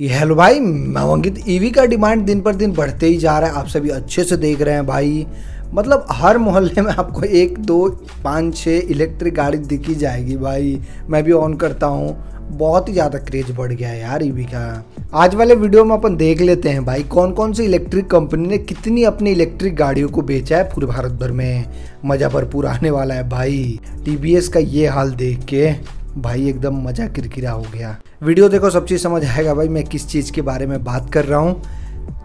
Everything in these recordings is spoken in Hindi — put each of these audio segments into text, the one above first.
ये हेलो भाई नवंकित ईवी का डिमांड दिन पर दिन बढ़ते ही जा रहा है। आप सभी अच्छे से देख रहे हैं भाई। मतलब हर मोहल्ले में आपको एक, दो, पाँच छः इलेक्ट्रिक गाड़ी दिखी जाएगी भाई। मैं भी ऑन करता हूँ। बहुत ही ज़्यादा क्रेज बढ़ गया है यार ईवी का। आज वाले वीडियो में अपन देख लेते हैं भाई कौन कौन सी इलेक्ट्रिक कंपनी ने कितनी अपनी इलेक्ट्रिक गाड़ियों को बेचा है पूरे भारत भर में। मज़ा भरपूर आने वाला है भाई। टीवीएस का ये हाल देख के। भाई एकदम मज़ा किरकिरा हो गया। वीडियो देखो, सब चीज़ समझ आएगा भाई मैं किस चीज़ के बारे में बात कर रहा हूँ।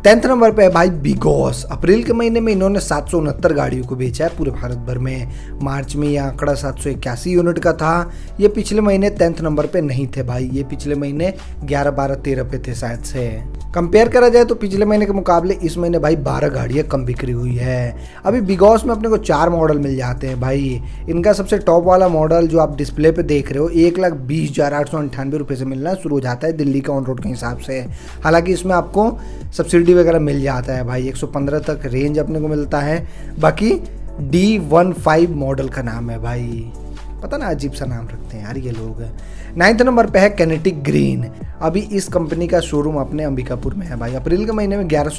टेंथ नंबर पे है भाई बिगॉस अप्रैल के महीने में इन्होंने सात सौ उनहत्तर गाड़ियों को बेचा है पूरे भारत भर में। मार्च में यह आंकड़ा सात सौ इक्यासी यूनिट का था। ये पिछले महीने टेंथ नंबर पे नहीं थे भाई, ये पिछले महीने ग्यारह बारह तेरह पे थे शायद से। कंपेयर करा जाए तो पिछले महीने के मुकाबले इस महीने भाई बारह गाड़ियाँ कम बिक्री हुई है। अभी बिगॉस में अपने को चार मॉडल मिल जाते हैं भाई। इनका सबसे टॉप वाला मॉडल जो आप डिस्प्ले पे देख रहे हो, एक लाख बीस हज़ार आठ सौ अंठानवे रुपये से मिलना शुरू हो जाता है दिल्ली का ऑन रोड के हिसाब से। हालाँकि इसमें आपको सब्सिडी वगैरह मिल जाता है भाई। 115 तक रेंज अपने को मिलता है। बाकी डी वन फाइव मॉडल का नाम है भाई। पता ना अजीब सा नाम रखते हैं यार, ये लोग। नाइन्थ नंबर पे है कैनेटिक ग्रीन अभी इस कंपनी का शोरूम अपने अंबिकापुर में है भाई। अप्रैल के महीने में ग्यारह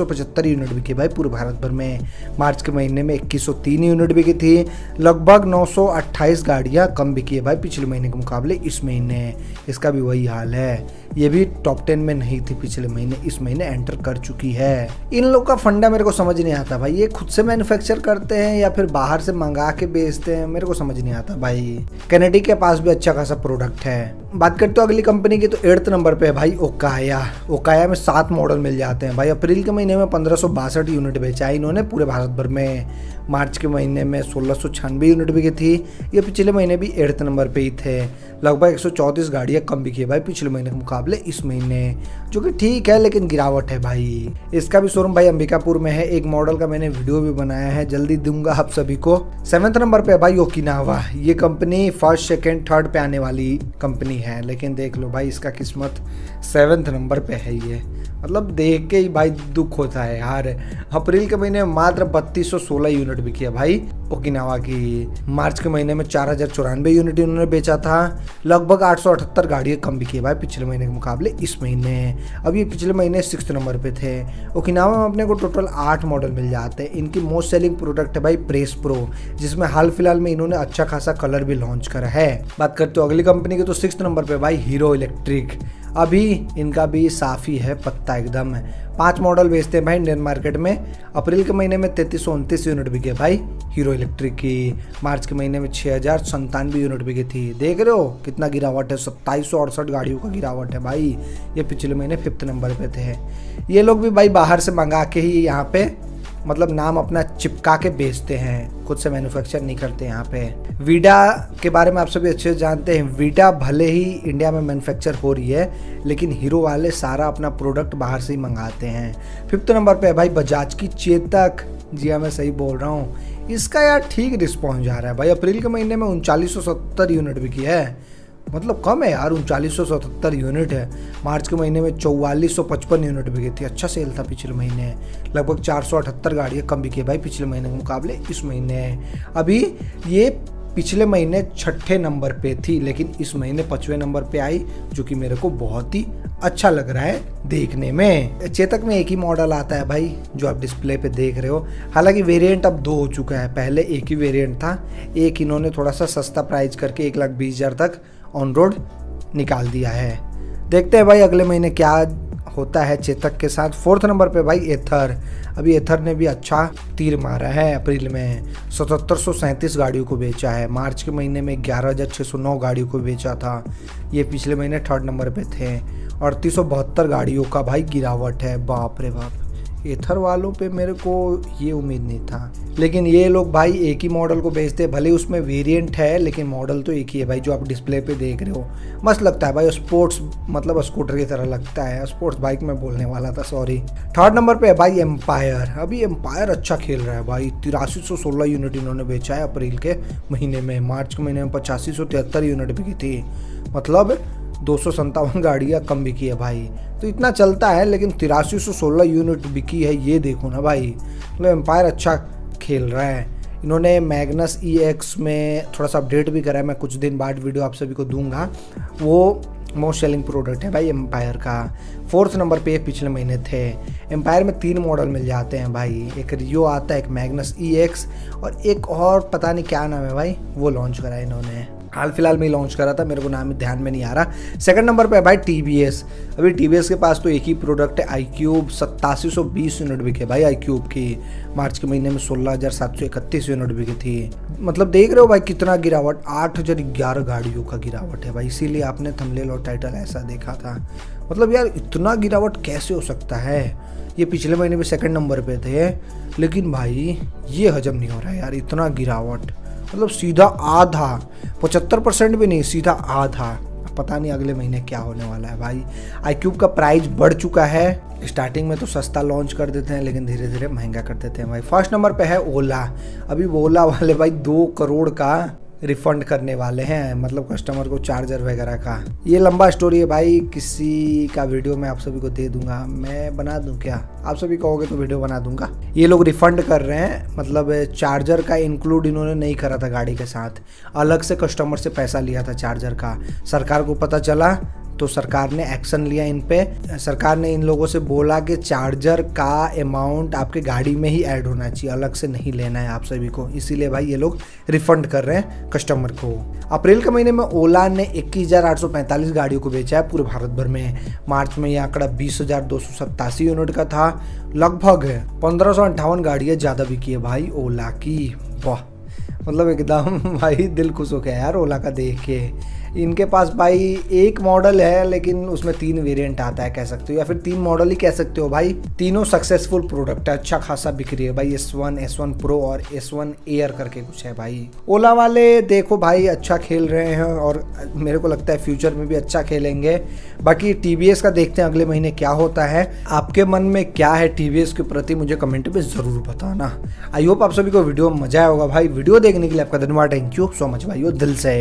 यूनिट बिकी भाई पूरे भारत भर में। मार्च के महीने में 2103 यूनिट बिकी थी। लगभग 928 गाड़ियाँ कम बिकी है भाई पिछले महीने के मुकाबले इस महीने। इसका भी वही हाल है। ये भी टॉप टेन में नहीं थी पिछले महीने, इस महीने एंटर कर चुकी है। इन लोग का फंडा मेरे को समझ नहीं आता भाई। ये खुद से मैन्युफैक्चर करते हैं या फिर बाहर से मंगा के बेचते हैं, मेरे को समझ नहीं आता भाई। कैनेडी के पास भी अच्छा खासा प्रोडक्ट है। बात करते हो अगली कंपनी की तो एट्थ नंबर पे है भाई ओकाया। ओकाया में सात मॉडल मिल जाते हैं। भाई अप्रैल के महीने में पंद्रह यूनिट बेचा है इन्होंने पूरे भारत भर में। मार्च के महीने में सोलह यूनिट बिकी थी। ये पिछले महीने भी एट्थ नंबर पे ही थे। लगभग 134 गाड़ियाँ कम बिकी है भाई पिछले महीने के मुकाबले इस महीने, जो कि ठीक है, लेकिन गिरावट है भाई। इसका भी शोरूम भाई अंबिकापुर में है। एक मॉडल का मैंने वीडियो भी बनाया है, जल्दी दूँगा आप सभी को। सेवेंथ नंबर पे है भाई ओकिनावा। ये कंपनी फ़र्स्ट सेकेंड थर्ड पे आने वाली कंपनी है। लेकिन देख लो भाई इसका किस्मत सेवन्थ नंबर पे है ये। मतलब देख के ही भाई दुख होता है यार। अप्रैल के महीने में मात्र बत्तीस यूनिट बिकी है भाई। ओकिनावा की मार्च के महीने में चार हज़ार चौरानवे यूनिट इन्होंने बेचा था। लगभग आठ सौ अठहत्तर गाड़ियाँ कम बिकी है भाई पिछले महीने के मुकाबले, इस महीने। अब ये पिछले महीने सिक्स नंबर पे थे। ओकिनावा में अपने को टोटल आठ मॉडल मिल जाते हैं। इनकी मोस्ट सेलिंग प्रोडक्ट है भाई प्रेस प्रो जिसमें हाल फ़िलहाल में इन्होंने अच्छा खासा कलर भी लॉन्च करा है। बात करते हो अगली कंपनी की तो सिक्स नंबर पे भाई हीरो इलेक्ट्रिक अभी इनका भी साफ़ी है, पत्ता एकदम है। पाँच मॉडल बेचते हैं भाई इंडियन मार्केट में। अप्रैल के महीने में तैतीस सौ उनतीस यूनिट बिके भाई। हीरो इलेक्ट्रिक की। मार्च के महीने में छः हज़ार संतानवे यूनिट बिके थी। देख रहे हो कितना गिरावट है? सत्ताईस सौ अड़सठ गाड़ियों का गिरावट है भाई। ये पिछले महीने फिफ्थ नंबर पे थे। ये लोग भी भाई बाहर से मंगा के ही यहाँ पे मतलब नाम अपना चिपका के बेचते हैं। खुद से मैन्युफैक्चर नहीं करते यहाँ पे। वीडा के बारे में आप सभी अच्छे से जानते हैं। वीडा भले ही इंडिया में मैन्युफैक्चर हो रही है, लेकिन हीरो वाले सारा अपना प्रोडक्ट बाहर से ही मंगाते हैं। फिफ्थ नंबर पे है भाई बजाज की चेतक। जी हाँ मैं सही बोल रहा हूँ। इसका यार ठीक रिस्पॉन्स जा रहा है भाई। अप्रैल के महीने में उनचालीस यूनिट किया है। मतलब कम है यार, उनचालीस यूनिट है। मार्च के महीने में चौवालीस यूनिट बिके थी। अच्छा सेल था पिछले महीने। लगभग चार सौ अठहत्तर गाड़ियाँ कम बिकी भाई पिछले महीने के मुकाबले इस महीने। अभी ये पिछले महीने छठे नंबर पे थी, लेकिन इस महीने पचवें नंबर पे आई, जो कि मेरे को बहुत ही अच्छा लग रहा है देखने में। चेतक में एक ही मॉडल आता है भाई, जो आप डिस्प्ले पे देख रहे हो। हालाँकि वेरिएंट अब दो हो चुका है। पहले एक ही वेरिएंट था। एक इन्होंने थोड़ा सा सस्ता प्राइस करके एक लाख बीस हज़ार तक ऑन रोड निकाल दिया है। देखते हैं भाई अगले महीने क्या होता है चेतक के साथ। फोर्थ नंबर पे भाई एथर अभी एथर ने भी अच्छा तीर मारा है अप्रैल में। सतहत्तर गाड़ियों को बेचा है। मार्च के महीने में ग्यारह हज़ार छः सौ नौ गाड़ियों को बेचा था। ये पिछले महीने थर्ड नंबर पे थे। अड़तीस सौ बहत्तर गाड़ियों का भाई गिरावट है। बाप रे बाप। एथर वालों पे मेरे को ये उम्मीद नहीं था। लेकिन ये लोग भाई एक ही मॉडल को बेचते हैं, भले उसमें वेरिएंट है, लेकिन मॉडल तो एक ही है भाई, जो आप डिस्प्ले पे देख रहे हो। मस्त लगता है भाई स्पोर्ट्स मतलब स्कूटर की तरह लगता है। स्पोर्ट्स बाइक में बोलने वाला था सॉरी थर्ड नंबर पे है भाई एम्पायर अभी एम्पायर अच्छा खेल रहा है भाई। तिरासी सौ सोलह यूनिट इन्होंने बेचा है अप्रैल के महीने में। मार्च के महीने में पचासी सौ तिहत्तर यूनिट बिकी थी। मतलब दो सौ संतावन गाड़ियाँ कम बिकी है भाई। तो इतना चलता है, लेकिन तिरासी सौ सोलह यूनिट बिकी है, ये देखो ना भाई। मतलब एम्पायर अच्छा खेल रहा है। इन्होंने मैगनस ई एक्स में थोड़ा सा अपडेट भी करा है, मैं कुछ दिन बाद वीडियो आप सभी को दूँगा। वो मोस्ट सेलिंग प्रोडक्ट है भाई एम्पायर का। फोर्थ नंबर पे पिछले महीने थे। एम्पायर में तीन मॉडल मिल जाते हैं भाई। एक रियो आता है, एक मैग्नस ई एक्स और एक और पता नहीं क्या नाम है भाई, वो लॉन्च करा है इन्होंने। हाल फ़िलहाल में ही लॉन्च करा था, मेरे को नाम ध्यान में नहीं आ रहा। सेकंड नंबर पे है भाई टी अभी टी के पास तो एक ही प्रोडक्ट है आई क्यूब सत्तासी सौ बीस यूनिट बिके भाई आई क्यूब की। मार्च के महीने में सोलह हज़ार सात सौ इकतीस यूनिट बिके थी। मतलब देख रहे हो भाई कितना गिरावट, आठ हज़ार ग्यारह गाड़ियों का गिरावट है भाई। इसीलिए आपने थमलेल और टाइटल ऐसा देखा था। मतलब यार, इतना गिरावट कैसे हो सकता है? ये पिछले महीने में सेकंड नंबर पे थे। लेकिन भाई, ये हजम नहीं हो रहा है यार, इतना गिरावट। मतलब सीधा आधा, पचहत्तर परसेंट भी नहीं, सीधा आधा। पता नहीं अगले महीने क्या होने वाला है भाई। आई क्यूब का प्राइस बढ़ चुका है। स्टार्टिंग में तो सस्ता लॉन्च कर देते हैं, लेकिन धीरे धीरे महँगा कर देते हैं भाई। फ़र्स्ट नंबर पे है ओला अभी ओला वाले भाई दो करोड़ का रिफंड करने वाले हैं मतलब कस्टमर को चार्जर वगैरह का। ये लंबा स्टोरी है भाई, किसी का वीडियो मैं आप सभी को दे दूँगा। मैं बना दूँ क्या? आप सभी कहोगे तो वीडियो बना दूँगा। ये लोग रिफंड कर रहे हैं मतलब चार्जर का इंक्लूड इन्होंने नहीं करा था गाड़ी के साथ। अलग से कस्टमर से पैसा लिया था चार्जर का। सरकार को पता चला तो सरकार ने एक्शन लिया इन पे। सरकार ने इन लोगों से बोला कि चार्जर का अमाउंट आपके गाड़ी में ही ऐड होना चाहिए, अलग से नहीं लेना है आप सभी को। इसीलिए भाई ये लोग रिफंड कर रहे हैं कस्टमर को। अप्रैल के महीने में ओला ने इक्कीस गाड़ियों को बेचा है पूरे भारत भर में। मार्च में यह आंकड़ा बीस यूनिट का था। लगभग पंद्रह सौ गाड़ियाँ ज़्यादा बिकी है भाई ओला की। वाह मतलब एकदम भाई दिल खुश हो गया यार ओला का देख के। इनके पास भाई एक मॉडल है, लेकिन उसमें तीन वेरिएंट आता है, कह सकते हो। या फिर तीन मॉडल ही कह सकते हो भाई। तीनों सक्सेसफुल प्रोडक्ट है अच्छा खासा बिक्री है। भाई S one S one pro और एस वन एयर करके कुछ है भाई। ओला वाले देखो भाई अच्छा खेल रहे हैं और मेरे को लगता है फ्यूचर में भी अच्छा खेलेंगे। बाकी टीवीएस का देखते हैं अगले महीने क्या होता है। आपके मन में क्या है टीवीएस के प्रति, मुझे कमेंट में ज़रूर बताना। आई होप आप सभी को वीडियो मज़ा आया होगा भाई। वीडियो देखने के लिए आपका धन्यवाद। थैंक यू सो मच भाई दिल से।